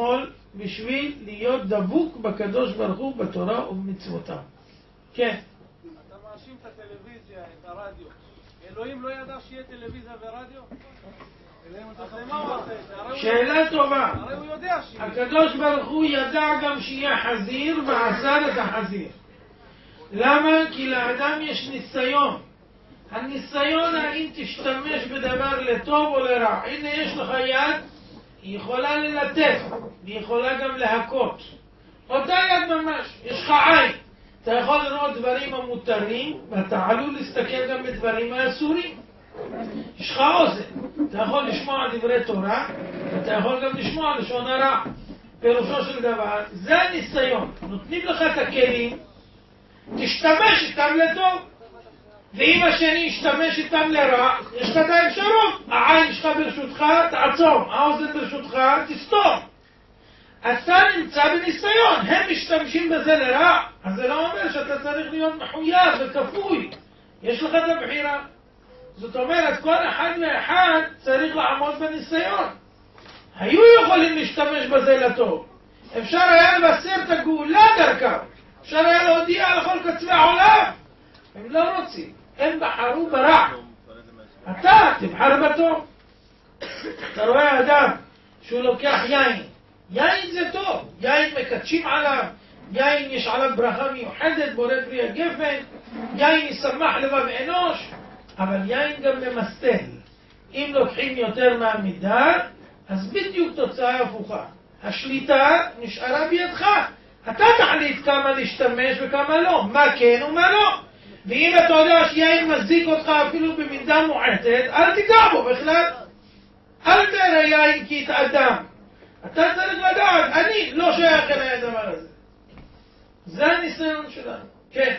לאכול בשביל להיות דבוק בקדוש ברוך הוא, בתורה ובמצוותיו. כן. אתה מאשים את הטלוויזיה, את הרדיו. אלוהים לא ידע שיהיה טלוויזיה ורדיו? שאלה טובה. הקדוש ברוך הוא ידע גם שיהיה חזיר ועשה את החזיר. למה? כי לאדם יש ניסיון. הניסיון האם תשתמש בדבר לטוב או לרע. הנה יש לך יד, היא יכולה ללטף, והיא יכולה גם להכות. אותה יד ממש, יש לך עין. אתה יכול לראות דברים המותרים, ואתה עלול להסתכל גם בדברים האסורים. יש לך אוזן, אתה יכול לשמוע דברי תורה, ואתה יכול גם לשמוע לשון הרע. פירושו של דבר, זה הניסיון. נותנים לך את הכלים, תשתמש איתם לטוב. ואם השני ישתמש איתם לרע, יש לך את האפשרות. העין שלך ברשותך, תעצום. האוזן ברשותך, תסתום. אתה נמצא בניסיון, הם משתמשים בזה לרע, אז זה לא אומר שאתה צריך להיות מחויב וכפוי. יש לך את הבחירה. זאת אומרת, כל אחד ואחד צריך לעמוד בניסיון. היו יכולים להשתמש בזה לטוב. אפשר היה לבשר את הגאולה דרכם. אפשר היה להודיע לכל קצווי העולם. הם לא רוצים. הם בחרו ברע. אתה תבחר בטוב. אתה רואה אדם שהוא לוקח יין. יין זה טוב. יין מקדשים עליו. יין יש עליו ברכה מיוחדת, בורא פרי הגפן. יין ישמח לבב אנוש. אבל יין גם ממסטל. אם לוקחים יותר מהמידה, אז בדיוק תוצאה הפוכה. השליטה נשארה בידך. אתה תחליט כמה להשתמש וכמה לא, מה כן ומה לא. ואם אתה יודע שיין מזיק אותך אפילו במידה מועטת, אל תיגע בו בכלל. אל תראה יין כי התאדם. אתה צריך לדעת, אני לא שייך אליי הדבר הזה. זה הניסיון שלנו. כן.